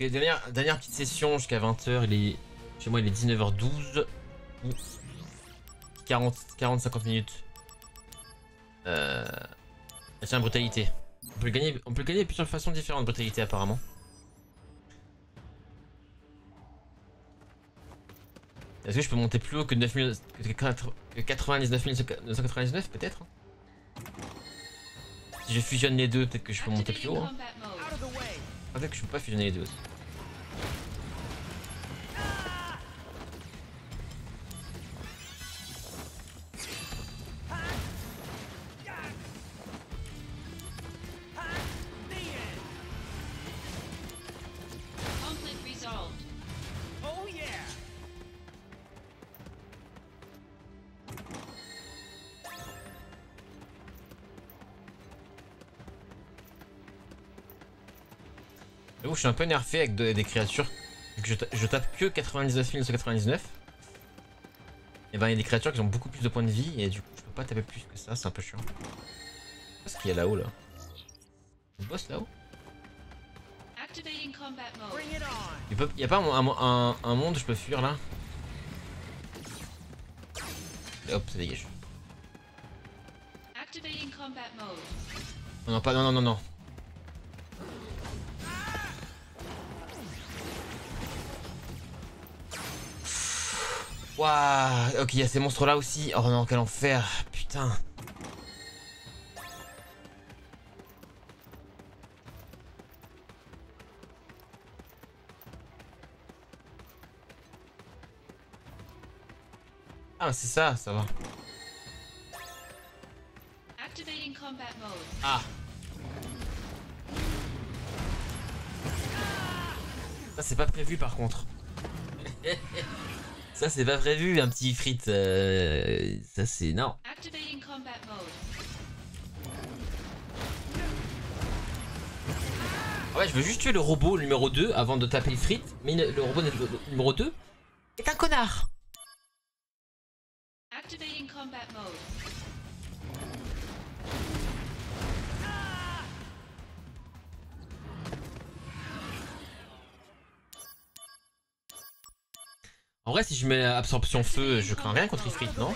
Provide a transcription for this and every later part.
Et dernière, dernière petite session jusqu'à 20h, il est. Chez moi il est 19h12. 40, 40, 50 minutes. Euh. Tiens, brutalité. On peut le gagner, on peut le gagner de plusieurs façons différentes, brutalité apparemment. Est-ce que je peux monter plus haut que, 9000, que 99 999 peut-être Si je fusionne les deux, peut-être que je peux monter plus haut. Hein. Peut-être que je peux pas fusionner les deux aussi. Je suis un peu nerfé avec des créatures. que je, tape que 99 199. Et ben il y a des créatures qui ont beaucoup plus de points de vie et du coup je peux pas taper plus que ça, c'est un peu chiant. Qu'est-ce qu'il y a là-haut là, Le boss là-haut? Il y a pas un, monde où je peux fuir là? Et Hop, ça dégage. Non, non, pas, non, non, non, non. Waouh Ok, il y a ces monstres là aussi. Oh non, quel enfer. Putain. Ah, c'est ça, ça va. Ah. Ça, c'est pas prévu par contre. Ça c'est pas prévu un petit frite. Euh, ça c'est non. Ah ouais, je veux juste tuer le robot numéro 2 avant de taper le frite. Mais le robot numéro 2 est un connard. Si je mets absorption feu, je crains rien contre Ifrit, non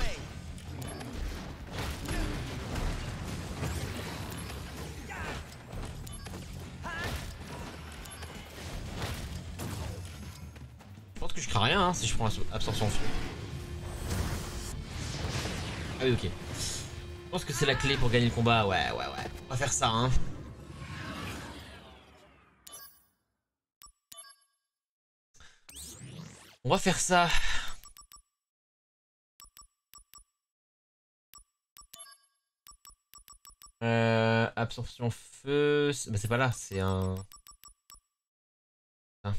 Je pense que je crains rien hein, si je prends absorption feu. Ah oui, ok. Je pense que c'est la clé pour gagner le combat. Ouais, ouais, ouais. On va faire ça, hein. Va faire ça. Euh, absorption feu. Bah, c'est pas là, c'est un. Ah.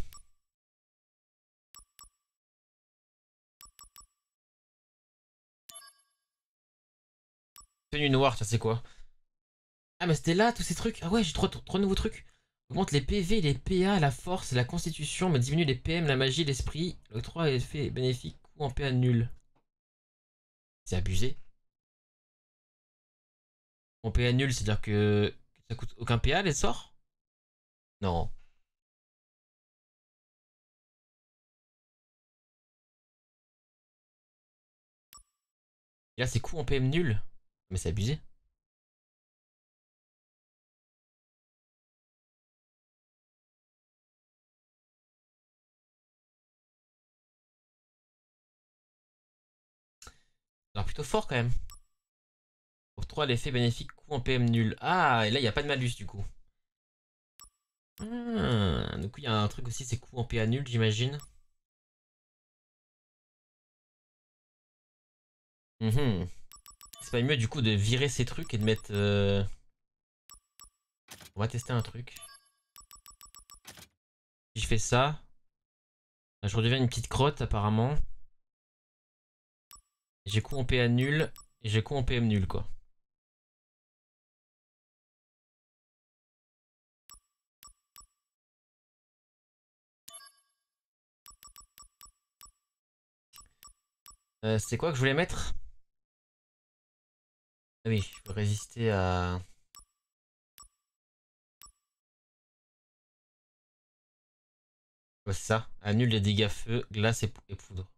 Tenue noire, ça c'est quoi? Ah mais c'était là tous ces trucs. Ah ouais, j'ai trop, trop nouveaux trucs. Les PV, les PA, la force, la constitution, mais diminue les PM, la magie, l'esprit. Le 3 effet bénéfique ou en PA nul. C'est abusé. En PA nul, c'est-à-dire que ça coûte aucun PA les sorts? Non. là, c'est coût en PM nul. Mais c'est abusé. Plutôt fort quand même. Pour 3, l'effet bénéfique, coût en PM nul. Ah, et là, il n'y a pas de malus du coup. Ah, du coup, il y a un truc aussi, c'est coût en PA nul, j'imagine. Mhm. C'est pas mieux du coup de virer ces trucs et de mettre... Euh, On va tester un truc. Si je fais ça, je redeviens une petite crotte apparemment. J'ai coup en PA nul et j'ai coup en PM nul quoi. Euh, c'est quoi que je voulais mettre? Ah oui, je peux résister à... Ça. Annule les dégâts feu, glace et poudre.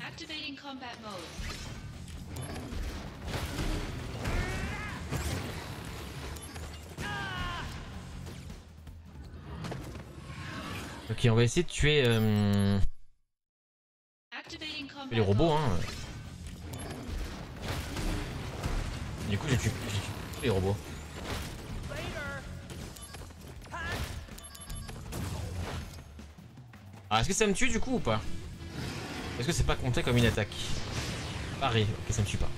Activating combat mode. Ok, on va essayer de tuer euh, les robots. Hein. Du coup, j'ai tué tous les robots. Ah, est-ce que ça me tue du coup ou pas? Est-ce que c'est pas compté comme une attaque Pareil, ok, ça me tue pas.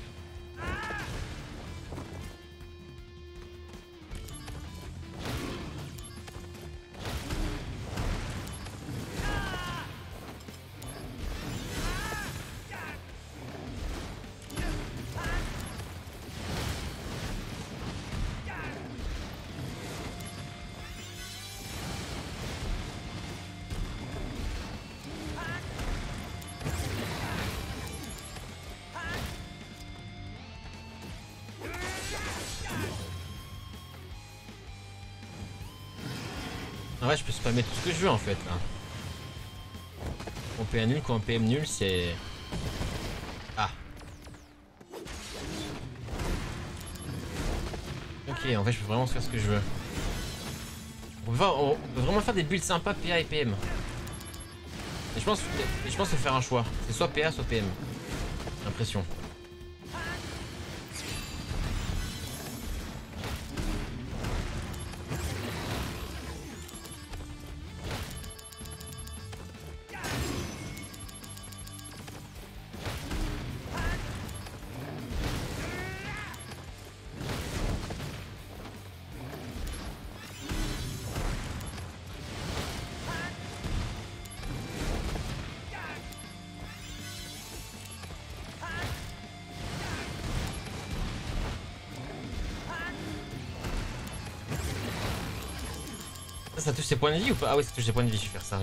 Spammer tout ce que je veux en fait là. Quand PA nul, quand PM nul, c'est. Ah. Ok, en fait, je peux vraiment faire ce que je veux. On peut, vraiment faire des builds sympas PA et PM. Et je pense, je pense faire un choix. C'est soit PA, soit PM. J'ai Ça, touche ses points de vie ou pas? Ah oui, ça touche ses points de vie, je vais faire ça.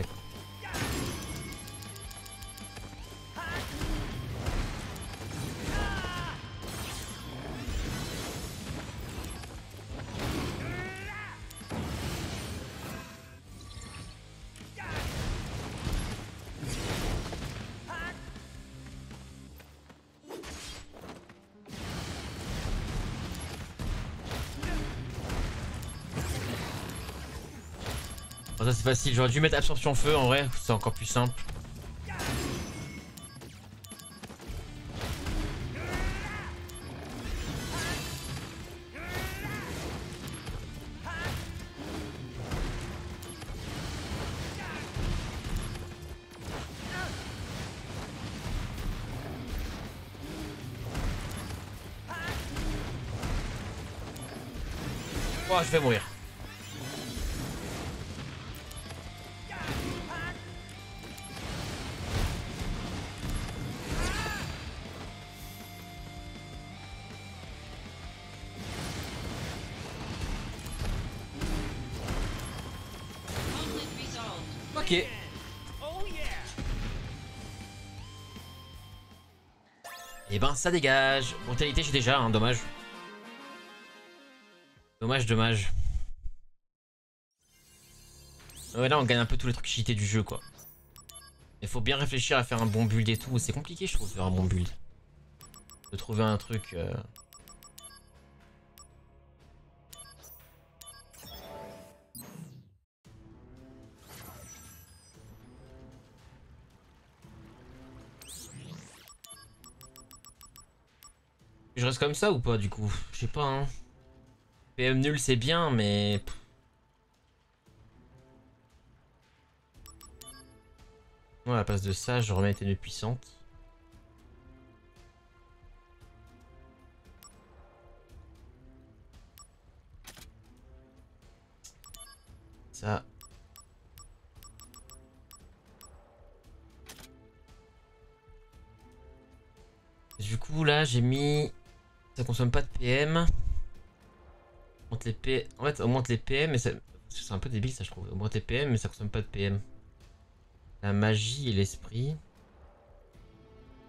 Facile, j'aurais dû mettre absorption feu en vrai, c'est encore plus simple. Oh, je vais mourir. Et ben ça dégage. Brutalité j'ai déjà, hein, dommage. Dommage, dommage. Ouais là on gagne un peu tous les trucs cheatés du jeu quoi. Il faut bien réfléchir à faire un bon build et tout. C'est compliqué je trouve de faire un bon build. De trouver un truc... euh, Je reste comme ça ou pas du coup? Je sais pas hein. PM nul c'est bien mais... Moi à la place de ça je remets une puissante. Ça. Du coup là j'ai mis... Ça consomme pas de PM. Augmente les P... En fait, augmente les PM, mais ça... c'est un peu débile ça je trouve. Augmente les PM, mais ça consomme pas de PM. La magie et l'esprit.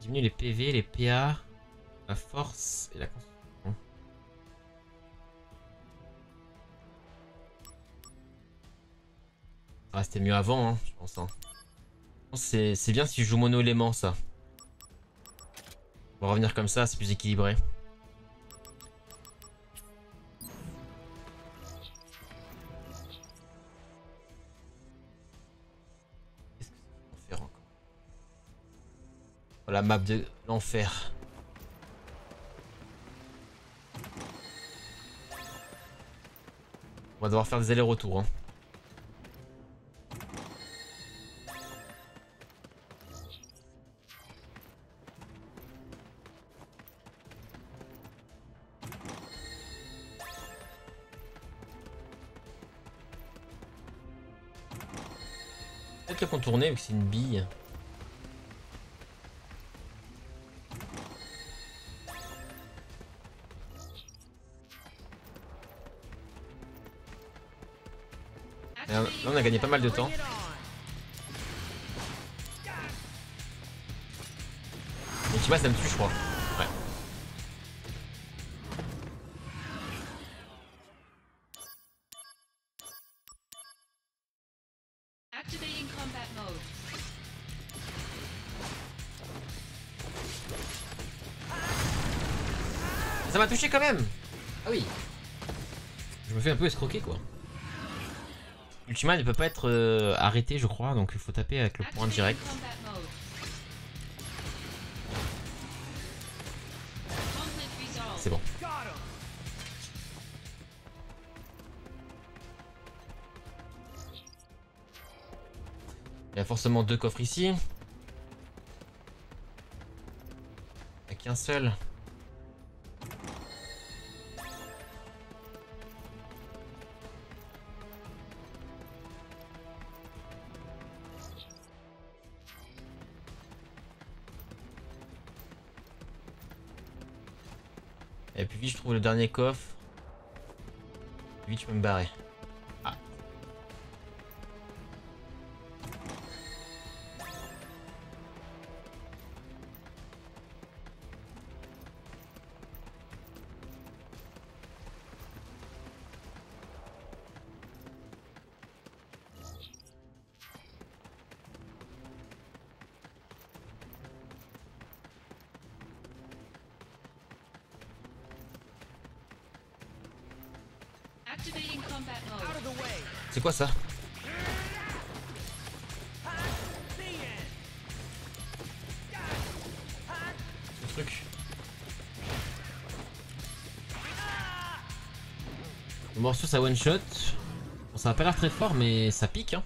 Diminue les PV, les PA, la force et la construction. Ah, c'était mieux avant, hein, je pense. hein. C'est bien si je joue mono élément ça. On va revenir comme ça, c'est plus équilibré. La map de l'enfer. On va devoir faire des allers-retours. Hein. Peut-être contourner vu que c'est une bille. Gagné pas mal de temps. Et tu vois, ça me tue, je crois. Ouais. Ça m'a touché quand même Ah oui Je me fais un peu escroquer quoi. Ultima ne peut pas être euh, arrêté je crois, donc il faut taper avec le point direct. C'est bon. Il y a forcément deux coffres ici. Il n'y a qu'un seul. Dernier coffre, vite je peux me barrer. C'est quoi ça Ce truc. Le morceau ça one shot. Bon, ça a pas l'air très fort mais ça pique hein.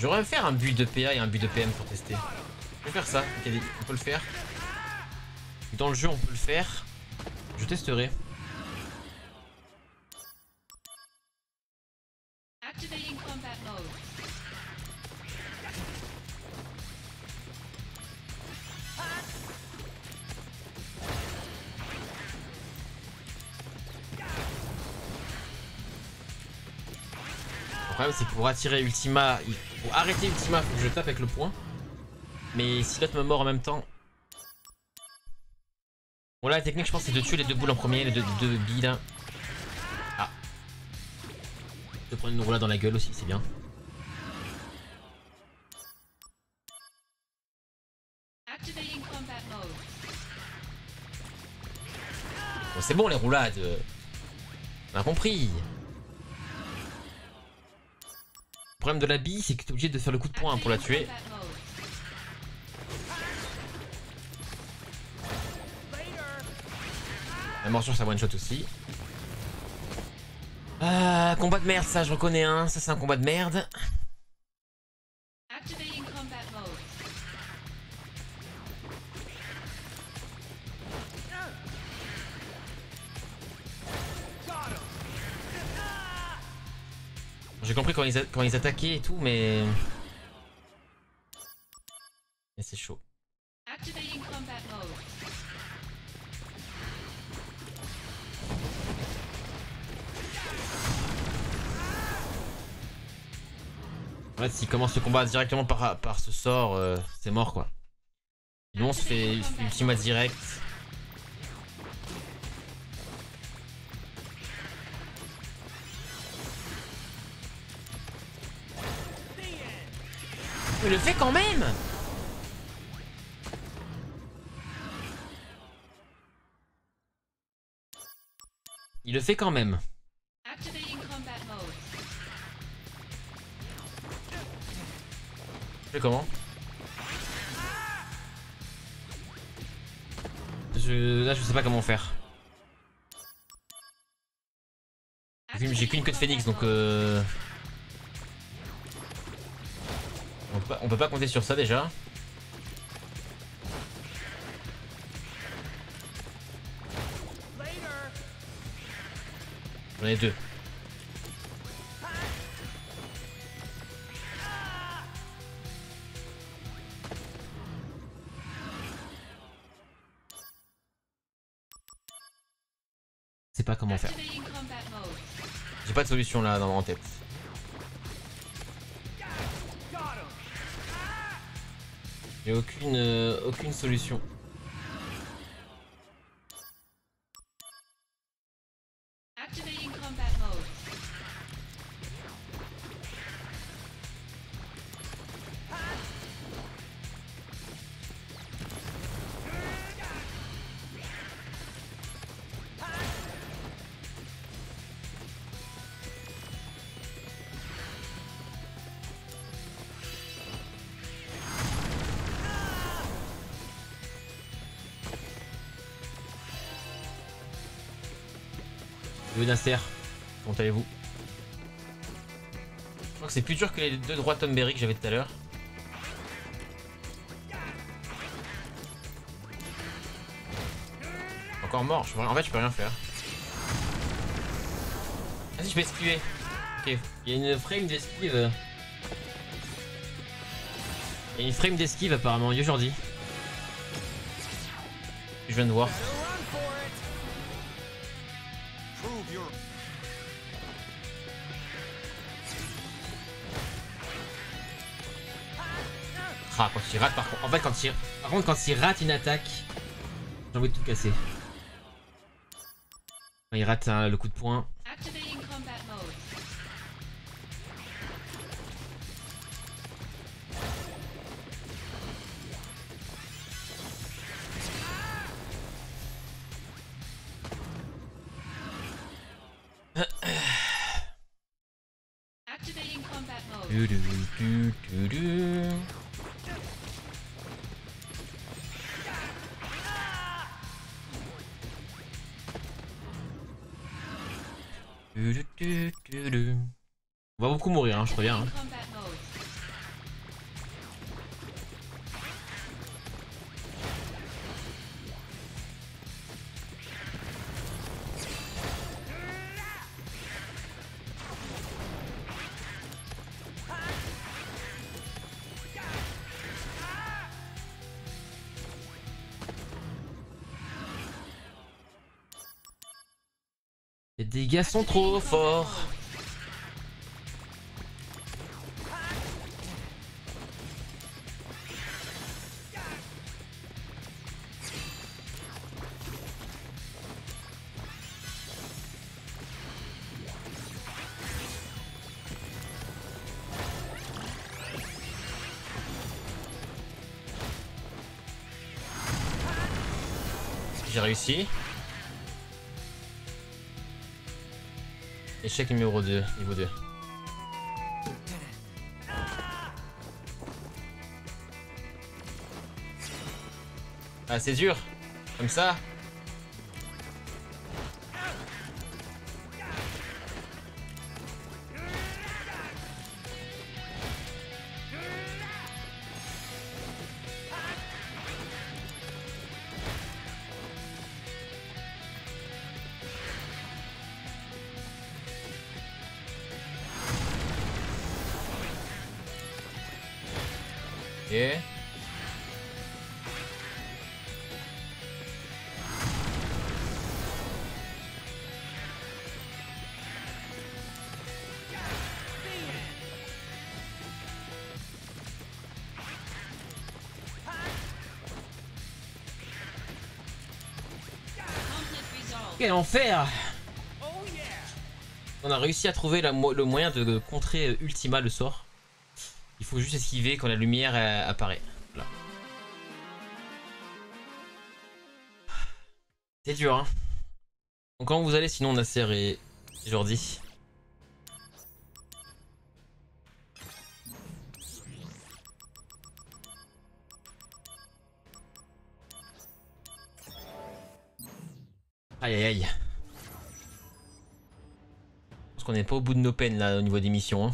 J'aurais faire un but de PA et un but de PM pour tester. Je vais faire ça, ok, on peut le faire. Dans le jeu on peut le faire. Je testerai. Le problème c'est que pour attirer Ultima, il- pour arrêter Ultima, faut que je tape avec le point. Mais si l'autre me mord en même temps. Bon là la technique je pense c'est de tuer les deux boules en premier, les deux, deux billes là. Ah. De prendre une roulade dans la gueule aussi, c'est bien. Bon, c'est bon les roulades. On a compris. Le problème de la bille c'est que t'es obligé de faire le coup de poing pour la tuer. La morsure ça one shot aussi. Ah, combat de merde ça je reconnais un, ça c'est un combat de merde. J'ai compris quand ils, quand ils attaquaient et tout mais... Mais c'est chaud. Ouais, s'il commence le combat directement par, par ce sort, euh, c'est mort quoi. Sinon, on se fait Ultima direct. Mais le fait quand même Il le fait quand même. Comment je... Là je sais pas comment faire. J'ai qu'une queue de phénix donc euh... On peut, pas, on peut pas compter sur ça déjà. J'en ai deux. Sais pas comment faire. J'ai pas de solution là dans en tête. J'ai aucune euh, aucune solution. Nasser, comment allez-vous? Je crois que c'est plus dur que les deux droits Tomberry que j'avais tout à l'heure. Encore mort, je en fait je peux rien faire. Vas-y je peux esquiver. Ok, il y a une frame d'esquive. Il y a une frame d'esquive apparemment, aujourd'hui. Je viens de voir. Ah, quand il rate par contre. En fait, quand il... Par quand il rate une attaque, j'ai envie de tout casser. Il rate hein, le coup de poing. Dégâts sont trop forts. J'ai réussi. Échec numéro 2, niveau 2. Ah c'est dur Comme ça Quel enfer On a réussi à trouver le moyen de contrer euh, Ultima le sort. Il faut juste esquiver quand la lumière euh, apparaît. C'est dur, hein. Donc quand vous allez, sinon Nasser et Jordi Aïe aïe aïe. Je pense qu'on n'est pas au bout de nos peines là au niveau des missions. Hein.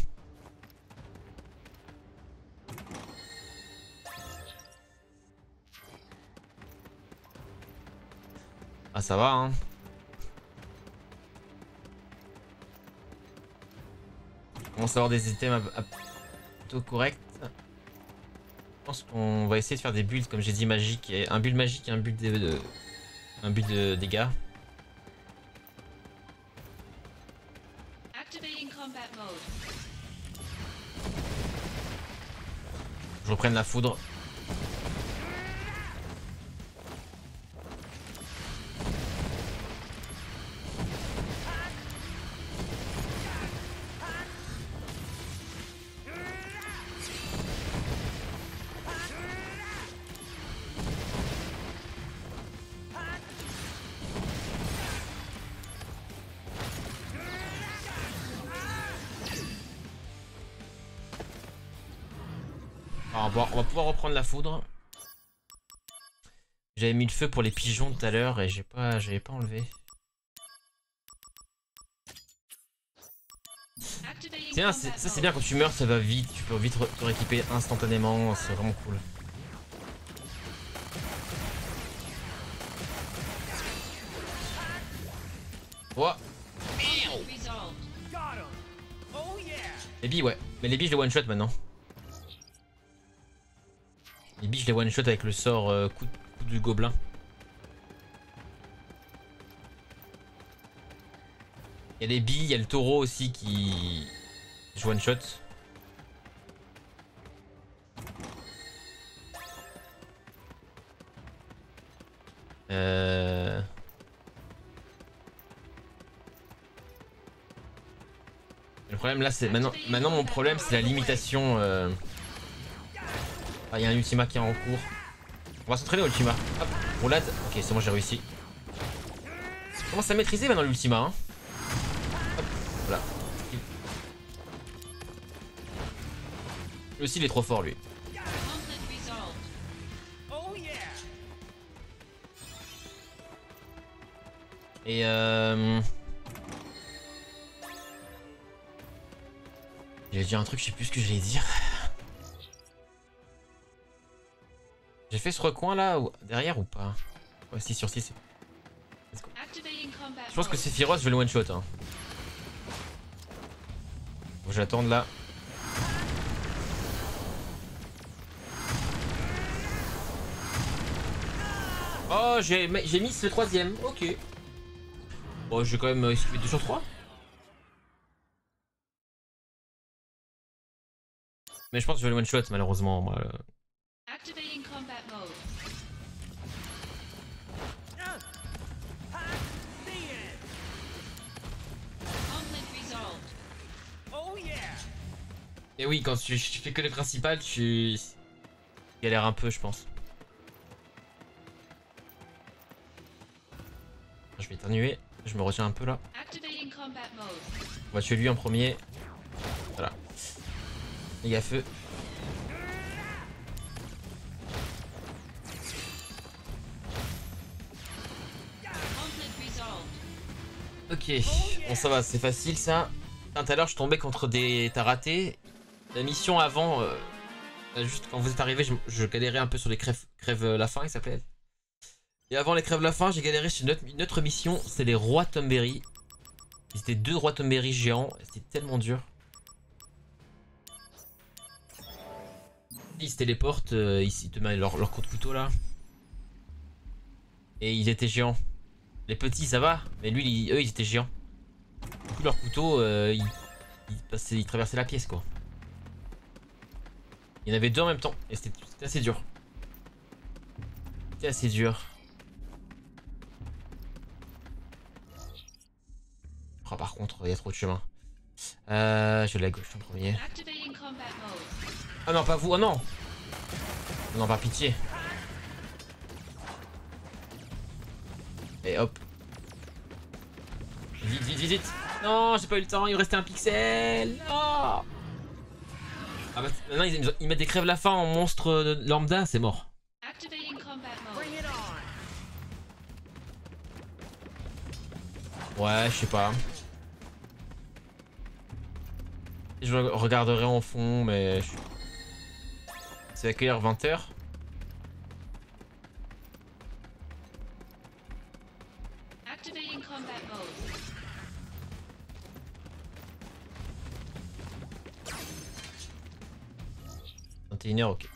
Ah ça va hein. On commence à avoir des items plutôt corrects. Je pense qu'on va essayer de faire des builds comme j'ai dit magiques. Et un build magique et un build de, de- un build de dégâts. Je reprenne la foudre. Reprendre la foudre. J'avais mis le feu pour les pigeons tout à l'heure et j'ai pas, j'avais pas enlevé. Bien, ça c'est bien quand tu meurs, ça va vite, tu peux vite te rééquiper instantanément, c'est vraiment cool. Oh, les billes ouais, mais les billes je les one shot maintenant. Les billes je les one shot avec le sort euh, coup, du gobelin. Il y a les billes, il y a le taureau aussi qui je one shot. Euh... Le problème là c'est maintenant maintenant mon problème c'est la limitation euh... Ah il y a un ultima qui est en cours. On va s'entraîner au ultima. Hop, roulade. Ok c'est bon j'ai réussi. Je commence à maîtriser maintenant l'ultima hein. Hop, voilà. Lui aussi il est trop fort lui. Et euh... J'allais dire un truc, je sais plus ce que j'allais dire. J'ai fait ce recoin là, ou... derrière ou pas? Ouais, 6 sur 6. Activating combat Je pense que mode. Sephiroth, je vais le one shot. Hein. Faut que j'attende là. Oh, j'ai mis le troisième, ok. Bon, j'ai quand même euh, esquivé 2 sur 3. Mais je pense que je vais le one shot malheureusement. Moi. Et oui, quand tu, tu fais que le principal, tu galères un peu, je pense. Je vais éternuer, je me retiens un peu là. On va tuer lui en premier. Voilà. Les gars, feu. Conflict resolved. Ok, bon ça va, c'est facile ça. Tout à l'heure, je tombais contre des... T'as raté. La mission avant, euh, juste quand vous êtes arrivé, je, galérais un peu sur les crèves, euh, la fin, il s'appelait. Et avant les crèves la fin, j'ai galéré sur une autre, mission, c'est les rois Tomberry. C'était deux rois Tomberry géants, c'était tellement dur. Ils se téléportent, euh, ils, ils te mettent leur, coup de couteau là. Et ils étaient géants. Les petits ça va, mais lui, eux ils étaient géants. Du coup leur couteau, ils traversaient la pièce quoi. Il y en avait deux en même temps, et c'était assez dur. C'était assez dur. Oh, par contre, il y a trop de chemin. Euh, je vais la gauche en premier. Ah non, pas vous, ah non Non, pas pitié. Et hop. Vite, vite, vite, vite Non, j'ai pas eu le temps, il me restait un pixel Non Ah bah, maintenant ils, ils mettent des crèves la fin en monstre lambda, c'est mort. Ouais, je sais pas. Je regarderai en fond, mais... je- C'est heure? 20h 21h, ok.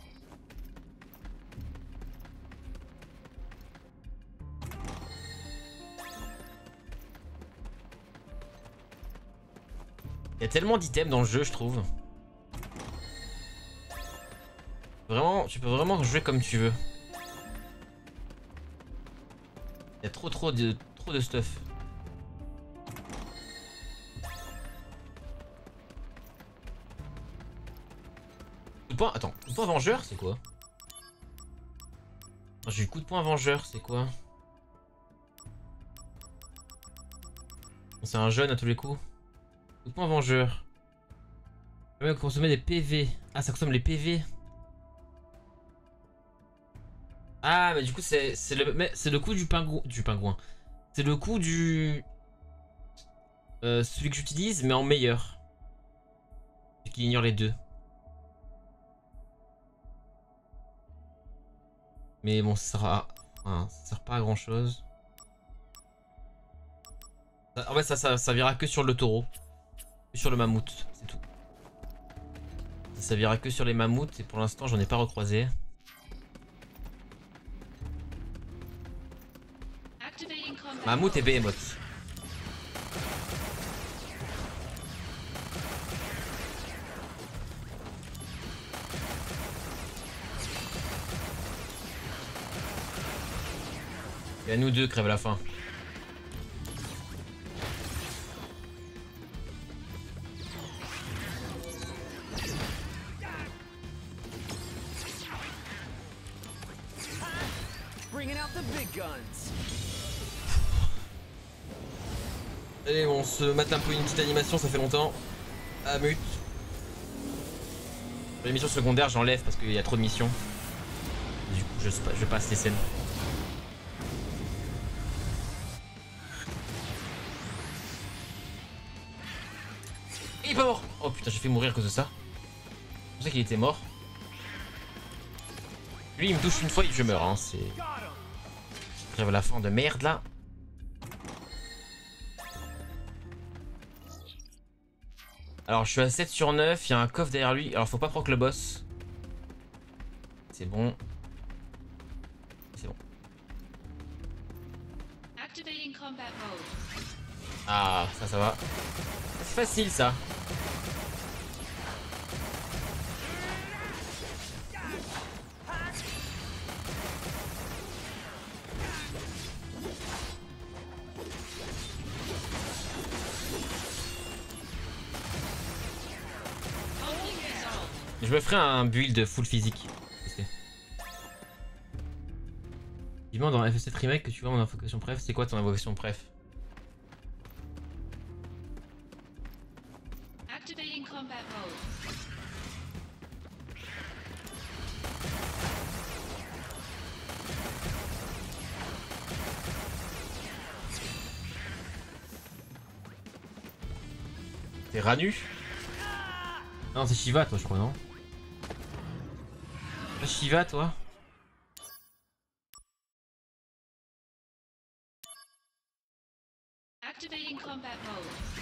Il y a tellement d'items dans le jeu, je trouve. Vraiment, tu peux vraiment jouer comme tu veux. Il y a trop trop de trop de stuff. Attends, vengeur, c'est quoi Ah, J'ai eu coup de poing vengeur, c'est quoi C'est un jeune à tous les coups. Coup de poing vengeur. De consommer des PV. Ah, ça consomme les PV. Ah, mais du coup, c'est c'est le, c'est coup du pingouin. C'est le coup du. Euh, celui que j'utilise, mais en meilleur. Celui qui ignore les deux. Mais bon, ça sert, à... enfin, ça sert pas à grand chose. En fait, ça, ça servira que sur le taureau. Que sur le mammouth, c'est tout. Ça servira que sur les mammouths et pour l'instant, j'en ai pas recroisé. Mammouth et. Behemoth. Et nous deux crève la faim. Bringing out the big guns. Allez, on se mate un peu une petite animation, ça fait longtemps. Ah, mute. Les missions secondaires, j'enlève parce qu'il y a trop de missions. Du coup, je passe les scènes. Putain, j'ai fait mourir à cause de ça. Je pensais qu'il était mort. Lui, il me touche une fois, je meurs. Hein. C'est him. Crève la fin de merde là. Alors je suis à 7 sur 9, il y a un coffre derrière lui. Alors faut pas proc le boss. C'est bon. C'est bon. Ah, ça, ça va. C'est facile ça. Je me ferai un build full physique. Dis-moi dans FF7 Remake que tu vois mon invocation préf, c'est quoi ton invocation préf Activating combat mode. C'est Ranu? Non, c'est Shiva toi, je crois, non? Pas Shiva toi?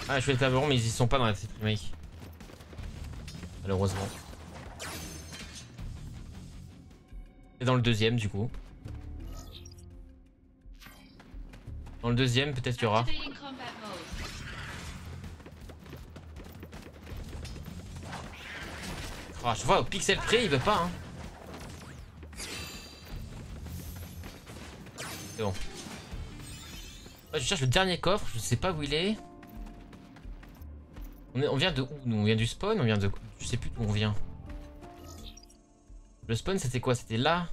Ah, je fais le taberon, mais ils y sont pas dans la FF Remake. Malheureusement. Et dans le deuxième, du coup. Dans le deuxième, peut-être qu'il y aura. Ah, je vois au pixel près, il veut pas, hein. C'est bon. Je cherche le dernier coffre, je sais pas où il est. On, vient de où nous? On vient du spawn On vient de. Je sais plus d'où on vient. Le spawn c'était quoi? C'était là?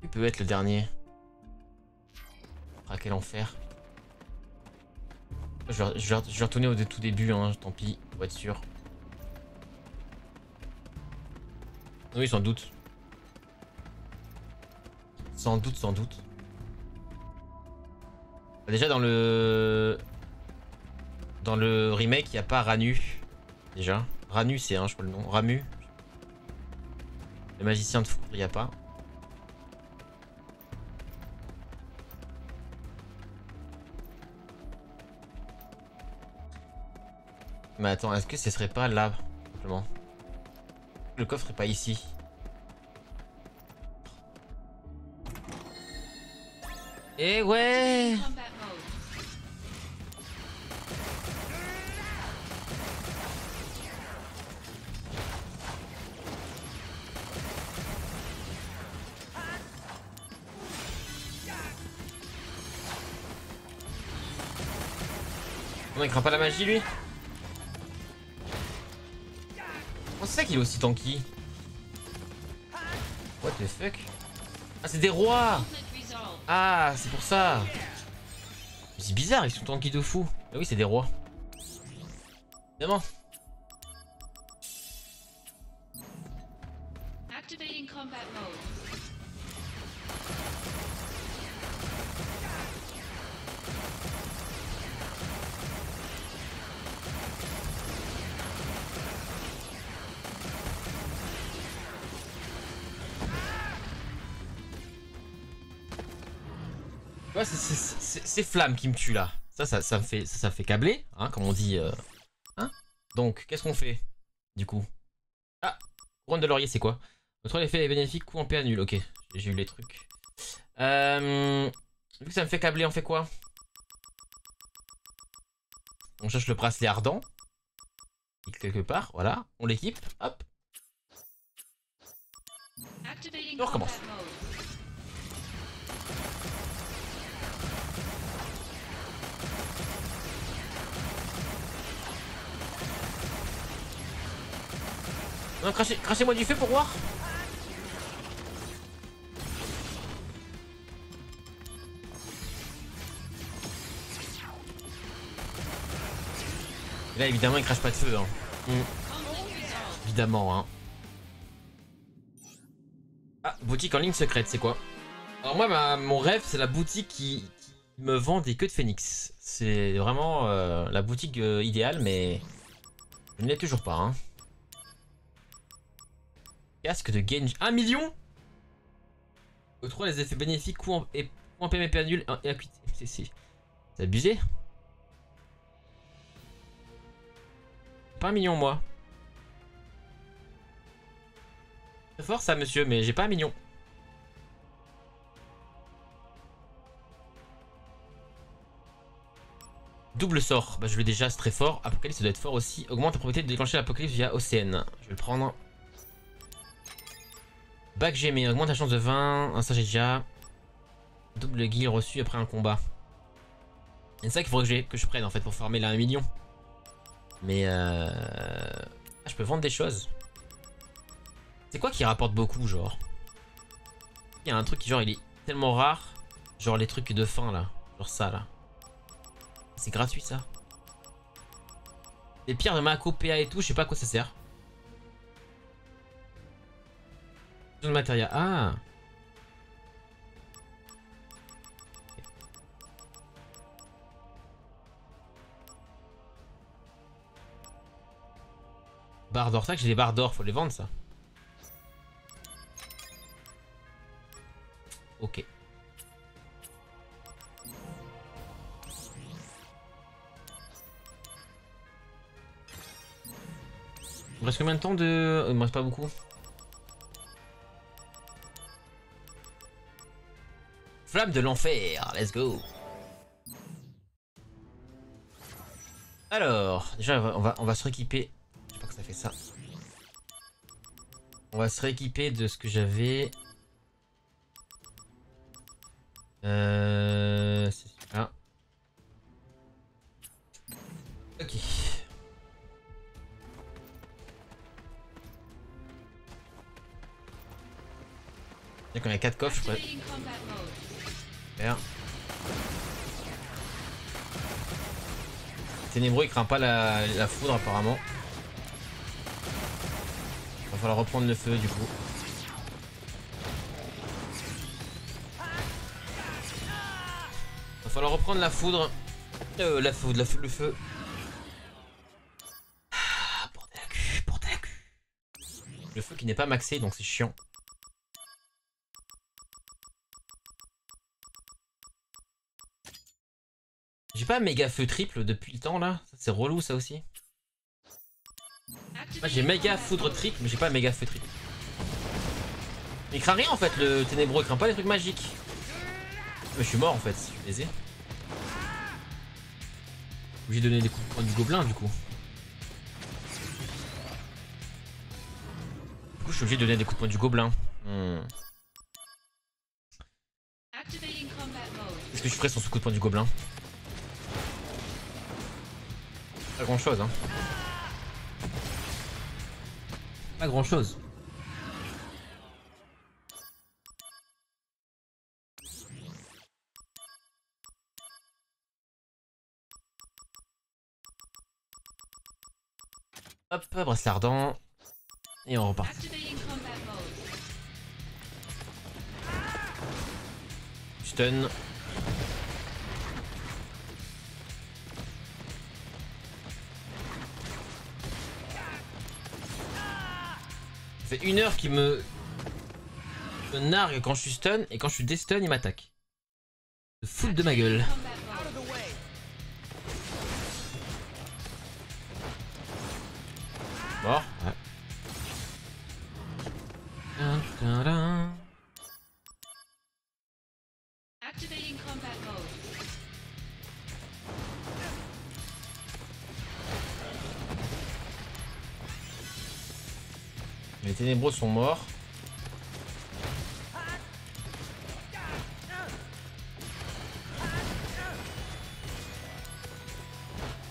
Qui peut être le dernier? Ah quel enfer. Je vais retourner au tout début, hein, tant pis, pour être sûr. Oui, sans doute. Sans doute, sans doute. Déjà dans le... Dans le remake, il n'y a pas Ranu. Déjà. Ranu, c'est un, je crois le nom. Ramu. Le magicien de foudre, il n'y a pas. Mais attends, est-ce que ce serait pas là, simplement Le coffre est pas ici. Eh ouais Combat mode. On il craint pas la magie lui c'est ça qu'il est aussi tanky What the fuck Ah c'est des rois. Ah c'est pour ça C'est bizarre, ils sont tanky de fou. Ah oui c'est des rois. Évidemment. C'est- c'est- c'est c'est Flamme qui me tue là. Ça, ça, ça me fait, ça, fait câbler, hein, comme on dit. euh, Hein Donc, qu'est-ce qu'on fait, du coup? Ah, couronne de laurier, c'est quoi? Notre effet est bénéfique, coup en PA nul. Ok, j'ai eu les trucs. Euh, vu que ça me fait câbler, on fait quoi? On cherche le bracelet ardent. Est Quelque part, voilà. On l'équipe, hop. On recommence. Crachez-moi du feu pour voir. Là, évidemment, il crache pas de feu. Hein. Resolved. Évidemment. Hein. Ah, boutique en ligne secrète, c'est quoi? Alors moi, mon rêve, c'est la boutique qui, me vend des queues de phénix. C'est vraiment euh, la boutique euh, idéale, mais je ne l'ai toujours pas. Hein. Casque de Genji. 1 million Au les effets bénéfiques, coup en, et point PMP nul et acuité. C'est c'est- c'est abusé. Pas un million, moi. Très fort ça, monsieur, mais j'ai pas un million. Double sort. Bah, je l'ai déjà, c'est très fort. Apocalypse, doit être fort aussi. Augmente la probabilité de déclencher l'apocalypse via OCN. Je vais le prendre. Bac gémé, augmente la chance de 20. Ah, ça, j'ai déjà. Double guild reçu après un combat. C'est ça qu'il faudrait que, que je prenne en fait pour farmer là 1 million. Mais euh... je peux vendre des choses. C'est quoi qui rapporte beaucoup, genre? Il y a un truc qui, genre, il est tellement rare. Genre les trucs de fin, là. Genre ça, là. C'est gratuit, ça. Les pierres de Mako, PA et tout, je sais pas à quoi ça sert. De matériel. Ah Barre d'or, vrai que j'ai des barres d'or, faut les vendre ça. Ok. Il me reste combien de temps de... euh, Il me reste pas beaucoup. Flamme de l'enfer, let's go. Alors, déjà on va, on va se rééquiper. Je sais pas que ça fait ça. On va se rééquiper de ce que j'avais. Euh, c'est celui-là. Ok. Il y a 4 coffres, je pourrais Faire. Ténébreux il craint pas la, foudre apparemment. Va falloir reprendre le feu du coup. Va falloir reprendre la foudre. Euh, la foudre, la feu, le feu. Ah, bordel à cul, bordel à cul. Le feu qui n'est pas maxé donc c'est chiant. J'ai pas méga feu triple depuis le temps là. C'est relou ça aussi. Moi j'ai méga foudre triple mais j'ai pas méga feu triple. Il craint rien en fait le ténébreux, il craint pas les trucs magiques. Mais je suis mort en fait, je suis baisé. J'ai donné des coups de poing du gobelin du coup. Du coup je suis obligé de donner des coups de poing du gobelin. Hmm. Qu'est-ce que je ferais sans ce coup de poing du gobelin? Pas grand chose hein. Pas grand chose. Hop, bracelet ardent. Et on repart. Stun. Fait une heure qu'il me... me nargue quand je suis stun et quand je suis destun il m'attaque. Se de ma gueule. Ténébreux sont morts.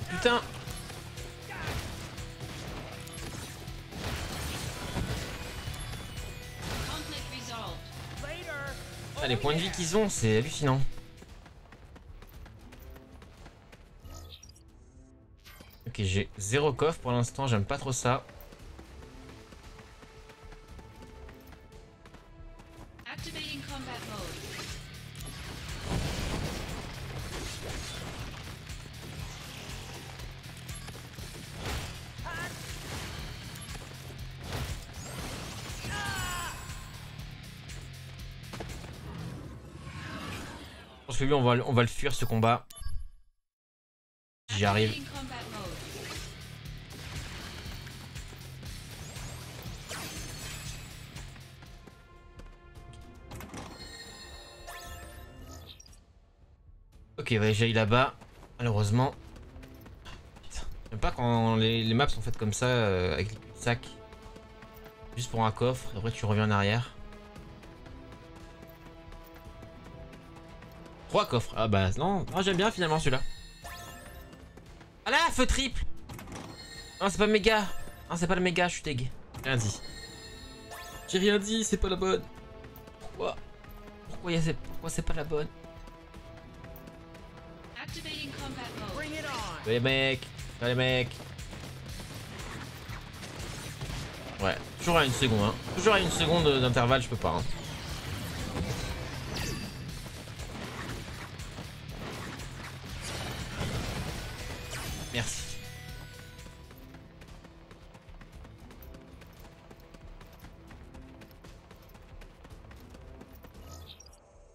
Putain. Ah, Les points de vie qu'ils ont, c'est hallucinant. Ok, j'ai zéro coffre pour l'instant, j'aime pas trop ça. Combat. Je que lui, on va, on va le fuir ce combat. J'y arrive. Ok, ouais, j'aille là-bas. Malheureusement. J'aime pas quand les, maps sont faites comme ça, euh, avec les cul-de-sac. Juste pour un coffre, et après tu reviens en arrière. Trois coffres. Ah bah non, non j'aime bien finalement celui-là. Ah là, feu triple Non, c'est pas méga. Non, c'est pas le méga, je suis deg. Rien dit. J'ai rien dit, c'est pas la bonne. Pourquoi? Pourquoi, a Pourquoi c'est pas la bonne? Les mecs, les mecs. Ouais, toujours à une seconde, hein. Toujours à une seconde d'intervalle, je peux pas. Hein. Merci.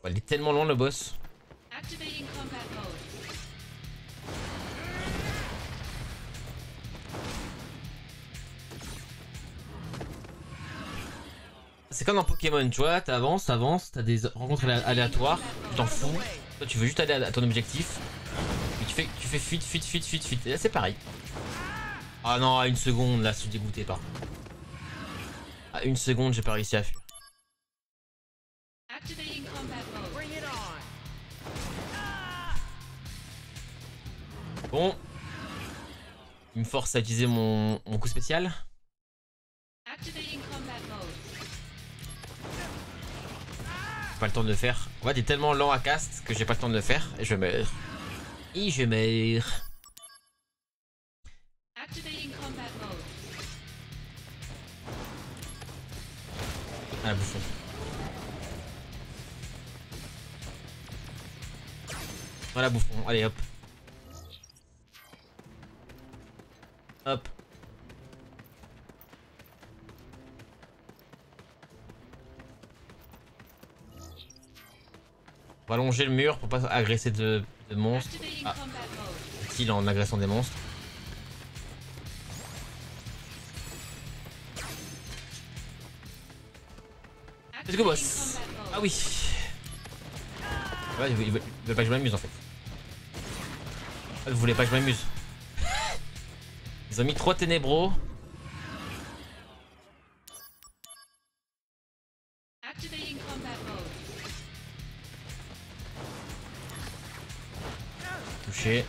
Oh, il est tellement loin le boss. C'est comme dans Pokémon, tu vois, t'avances, t'avances, t'as des rencontres alé- aléatoires, tu t'en fous. Toi, tu veux juste aller à ton objectif. Et tu fais, tu fais fuite, fuite, fuite, fuite, fuite. Et là, c'est pareil. Ah non, à une seconde, là, je suis dégoûté par. À une seconde, j'ai pas réussi à fuir. Bon. Il me force à utiliser mon, mon coup spécial. Pas le temps de le faire. En fait, il est tellement lent à cast que j'ai pas le temps de le faire et je meurs. Et je meurs. Ah, bouffon. Voilà, bouffon. Allez, hop. Hop. On va longer le mur pour pas agresser de, monstres. Ah. Utile en agressant des monstres. Let's go, boss. Ah oui. Ouais, ils veulent, ils ils pas que je m'amuse en fait. Ah, Vous voulez pas que je m'amuse. Ils ont mis trois ténébraux. Touché.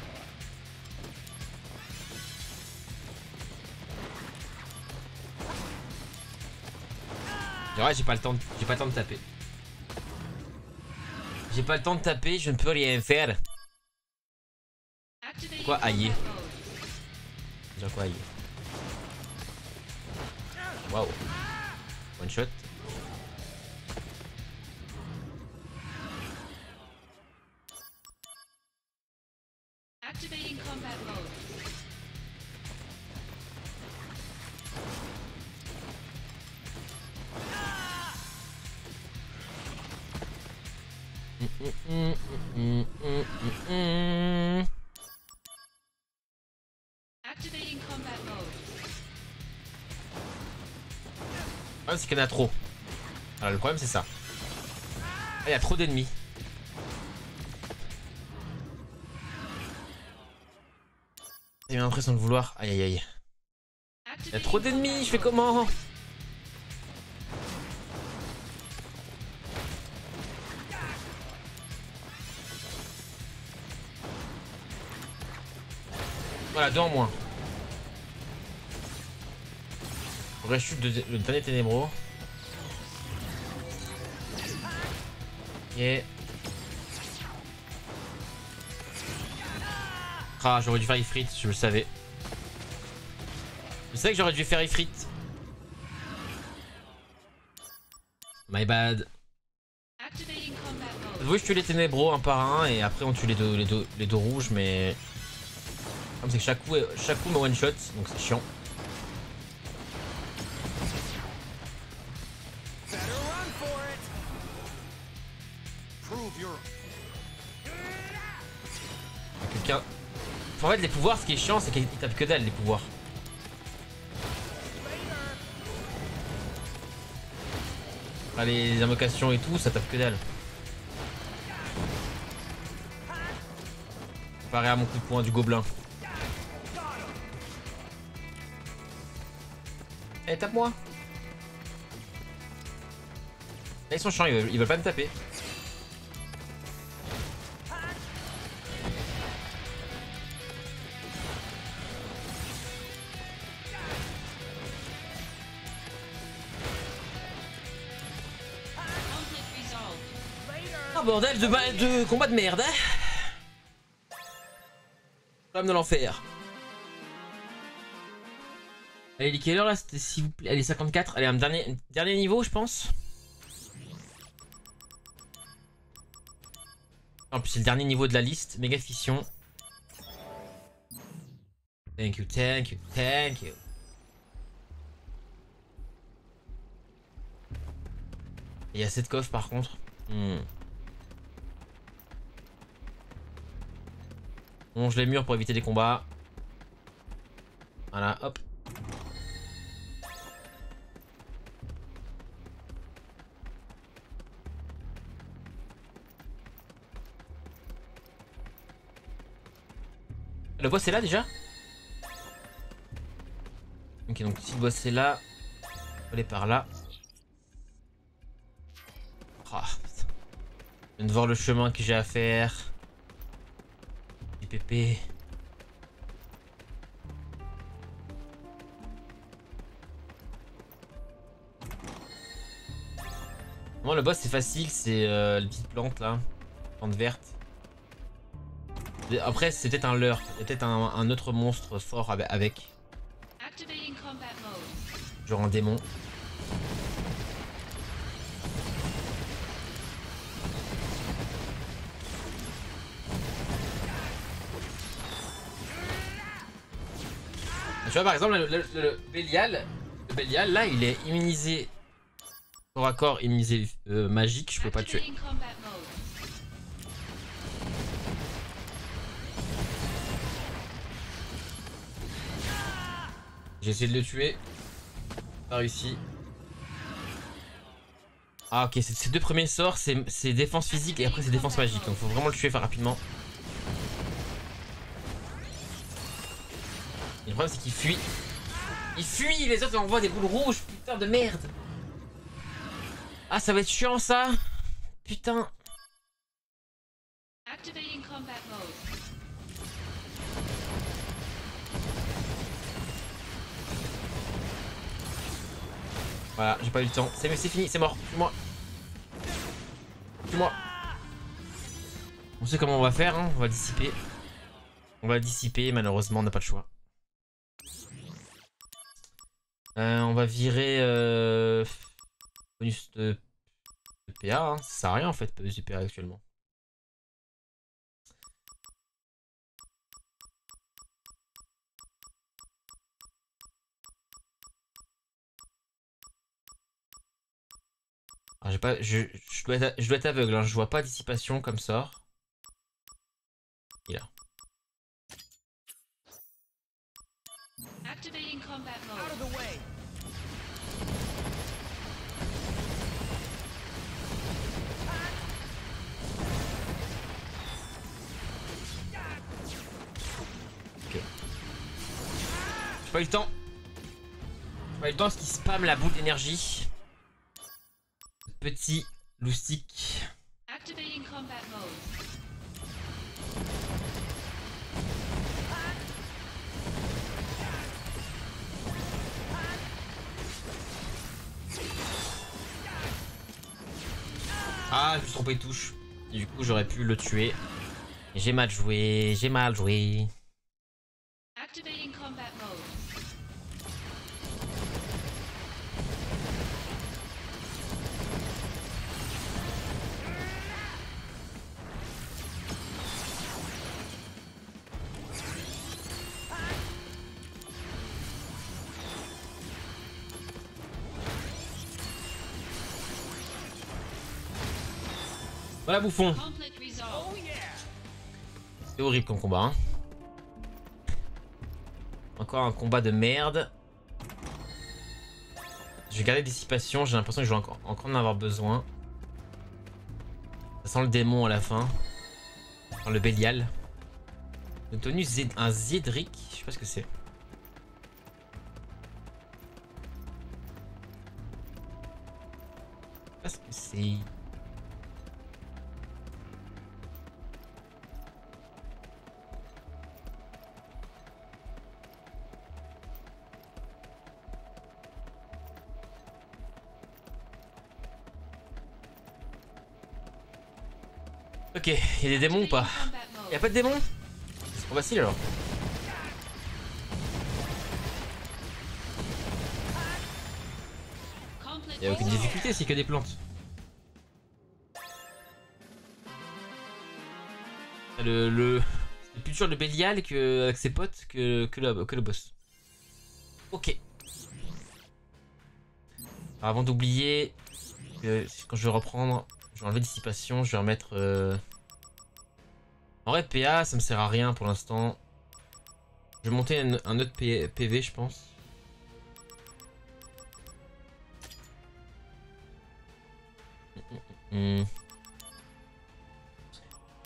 Ouais, j'ai pas le temps, de- j'ai pas le temps de taper. J'ai pas le temps de taper, je ne peux rien faire. Quoi, aïe. Déjà quoi, aïe. Waouh. One shot. C'est y en a trop. Alors le problème c'est ça. Ah, il y a trop d'ennemis. J'ai l'impression de vouloir. Aïe aïe aïe. Il y a trop d'ennemis, je fais comment? Voilà, deux en moins. Faudrait chute de, le dernier ténébreux. Ok. Ah, j'aurais dû faire Ifrit, je le savais. Je savais que j'aurais dû faire Ifrit. My bad. Oui, je tue les ténébraux un par un et après on tue les deux, les deux, les deux rouges, mais. Comme c'est que chaque coup, chaque coup one shot, donc c'est chiant. Les pouvoirs, ce qui est chiant, c'est qu'ils tapent que dalle, les pouvoirs. Ah, les invocations et tout, ça tape que dalle. Comparé à mon coup de poing du gobelin. Eh, tape-moi ils sont chiants, ils ils veulent pas me taper. Bordel de, de combat de merde, hein Flamme de l'enfer. Allez, il est là s'il vous plaît. Allez, 54. Allez, un dernier, un dernier niveau, je pense. En plus, c'est le dernier niveau de la liste. Méga fission. Thank you, thank you, thank you. Il y a cette coffre par contre. Hmm. Longe les murs pour éviter les combats. Voilà, hop. Le boss est là déjà? Ok, donc si le boss est là, faut aller par là. Ah, putain. Je viens de voir le chemin que j'ai à faire. Moi le boss c'est facile, c'est euh, les petites plantes là. Plantes vertes. Après c'est peut-être un leurre, peut-être un, un autre monstre fort avec-. Genre un démon. Vois par exemple le, le- le Bélial, le Bélial là il est immunisé corps à corps, immunisé euh, magique, je peux pas le tuer. J'ai essayé de le tuer, pas réussi. Ah ok, ces deux premiers sorts c'est c'est défense physique et après c'est défense magique, donc faut vraiment le tuer rapidement. Problème c'est qu'il fuit. Il fuit, les autres envoient des boules rouges, putain de merde. Ah ça va être chiant ça. Putain. Voilà, j'ai pas eu le temps. C'est c'est fini, c'est mort. Tue-moi. Tue-moi. On sait comment on va faire, hein. on va dissiper. On va dissiper, malheureusement on n'a pas le choix. Euh, on va virer euh, bonus de, de PA, hein. ça sert à rien en fait, bonus de PA actuellement. Ah, j'ai pas, je, je, dois être, je dois être aveugle, hein. je vois pas dissipation comme sort. Il est là. Activating combat Out of mode. the way. Pas eu le temps. J'ai pas eu le temps parce qu'il spam la boule d'énergie. Petit loustique. Activating. Ah, je me suis trompé de touche. Du coup, j'aurais pu le tuer. J'ai mal joué, j'ai mal joué. Bouffon. C'est horrible comme combat. Hein. Encore un combat de merde. Je vais garder dissipation, j'ai l'impression que je vais encore, encore en avoir besoin. Ça sent le démon à la fin. Le Bélial. J'ai obtenu un Zédric, je sais pas ce que c'est. Je sais pas ce que c'est. Ok, il y a des démons ou pas mode. Y'a pas de démons C'est trop facile alors. Conflict Y'a aucune difficulté, c'est que des plantes. Le, plus dur le Bélial que, avec ses potes que, que, le, boss. Ok. Alors, avant d'oublier, que quand je vais reprendre, je vais enlever dissipation, je vais remettre... euh, En vrai, PA, ça me sert à rien pour l'instant. Je vais monter un, autre PV, je pense. Hmm.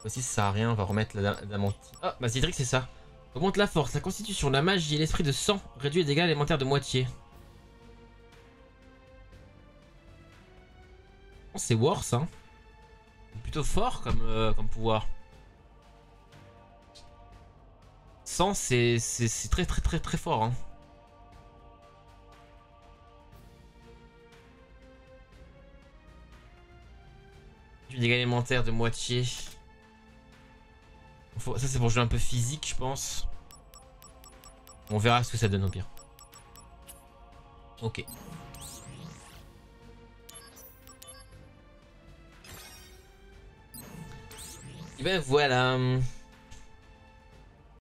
Aussi, ça sert à rien, on va remettre la damantie. Ah, bah Zidric, c'est ça. Augmente la force, la constitution, la magie et l'esprit de sang. Réduit les dégâts élémentaires de moitié. C'est worse, hein. Plutôt fort comme, euh, comme pouvoir. 100, c'est très très très très fort, hein. dégâts élémentaires de moitié. Ça c'est pour jouer un peu physique je pense. On verra ce que ça donne au pire. Ok. Et ben voilà.